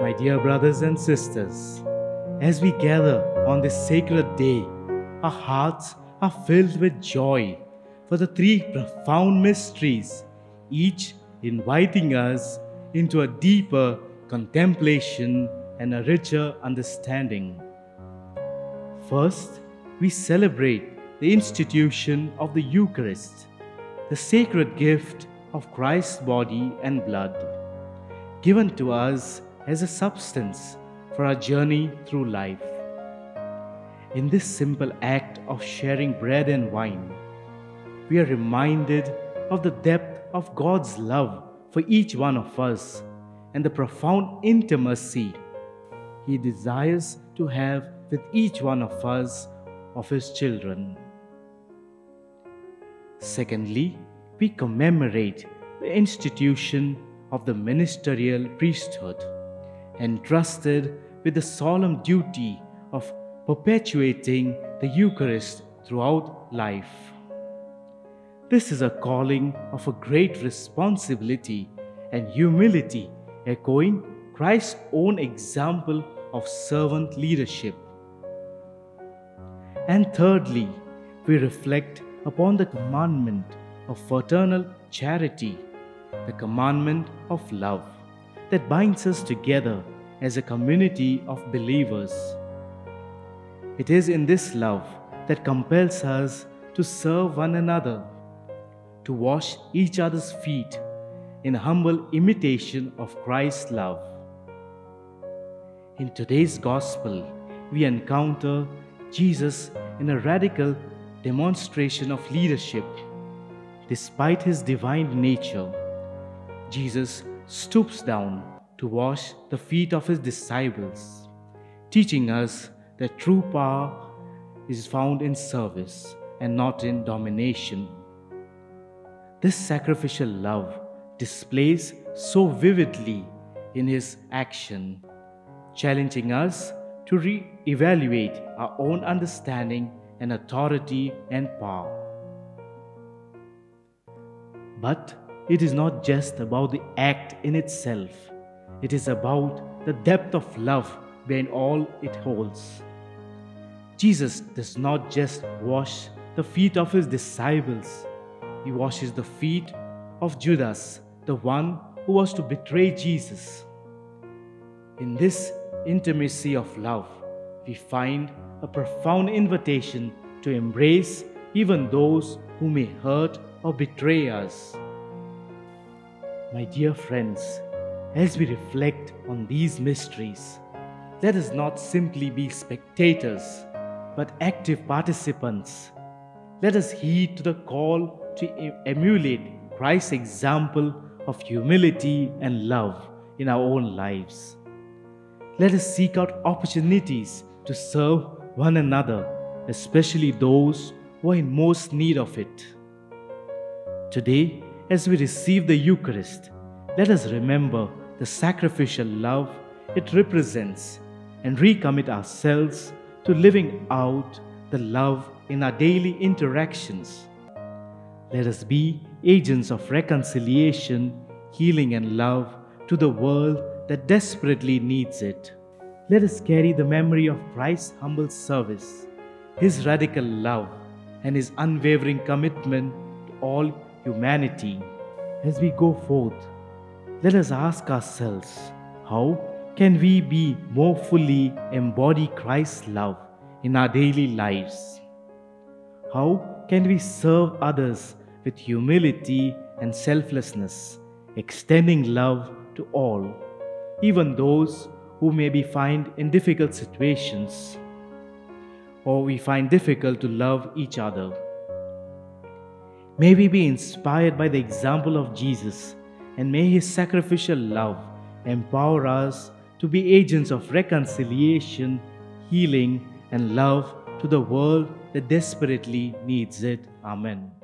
My dear brothers and sisters, as we gather on this sacred day, our hearts are filled with joy for the three profound mysteries, each inviting us into a deeper contemplation and a richer understanding. First, we celebrate the institution of the Eucharist, the sacred gift of Christ's body and blood, given to us as a substance for our journey through life. In this simple act of sharing bread and wine, we are reminded of the depth of God's love for each one of us and the profound intimacy He desires to have with each one of us, of His children. Secondly, we commemorate the institution of the ministerial priesthood, entrusted with the solemn duty of perpetuating the Eucharist throughout life. This is a calling of a great responsibility and humility, echoing Christ's own example of servant leadership. And thirdly, we reflect upon the commandment of fraternal charity, the commandment of love that binds us together as a community of believers. It is in this love that compels us to serve one another, to wash each other's feet in humble imitation of Christ's love. In today's Gospel, we encounter Jesus in a radical demonstration of leadership. Despite his divine nature, Jesus stoops down to wash the feet of his disciples, teaching us that true power is found in service and not in domination. This sacrificial love displays so vividly in his action, challenging us to re evaluate our own understanding and authority and power. But it is not just about the act in itself, it is about the depth of love behind all it holds. Jesus does not just wash the feet of his disciples, he washes the feet of Judas, the one who was to betray Jesus. In this intimacy of love, we find a profound invitation to embrace even those who may hurt or betray us. My dear friends, as we reflect on these mysteries, let us not simply be spectators, but active participants. Let us heed to the call to emulate Christ's example of humility and love in our own lives. Let us seek out opportunities to serve one another, especially those who are in most need of it. Today, as we receive the Eucharist, let us remember the sacrificial love it represents and recommit ourselves to living out the love in our daily interactions. Let us be agents of reconciliation, healing, and love to the world that desperately needs it let us carry the memory of Christ's humble service, his radical love, and his unwavering commitment to all humanity. As we go forth, let us ask ourselves how can we be more fully embody Christ's love in our daily lives? How can we serve others with humility and selflessness, extending love to all, even those who may be find in difficult situations or we find difficult to love each other. May we be inspired by the example of Jesus and may his sacrificial love empower us to be agents of reconciliation, healing, and love to the world that desperately needs it. Amen.